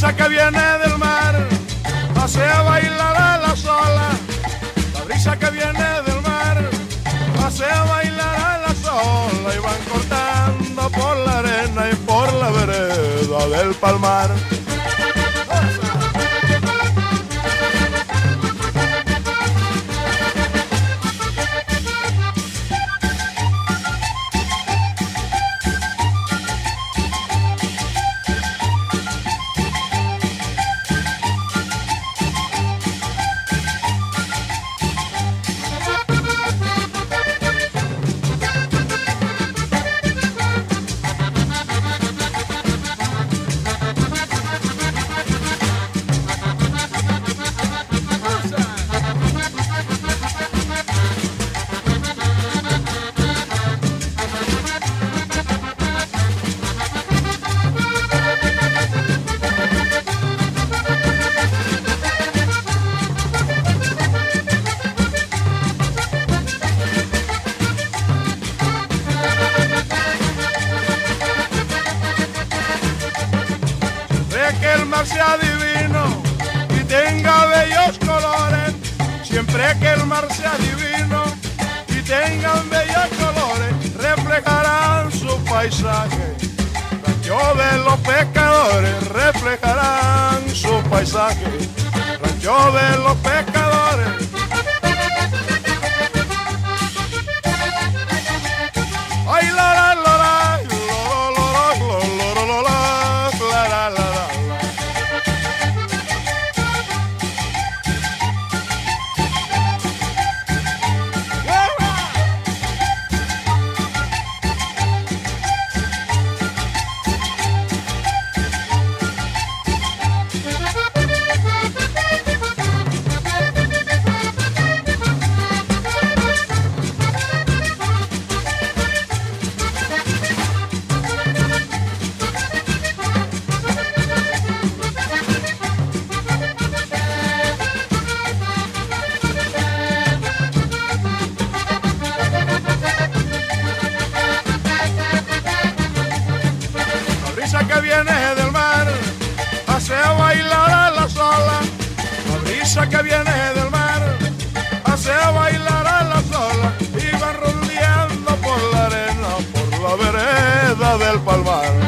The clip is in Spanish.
brisa que viene del mar hace a bailar a la sola. La brisa que viene del mar hace a bailar a la sola y van cortando por la arena y por la vereda del palmar. Mar sea divino y tenga bellos colores. Siempre que el mar sea divino y tengan bellos colores, reflejarán su paisaje. Rancho de los pescadores reflejarán su paisaje. Rancho de los pescadores. Brisa que viene del mar hace bailar a la sola. Y van rodeando por la arena, por la vereda del palmar.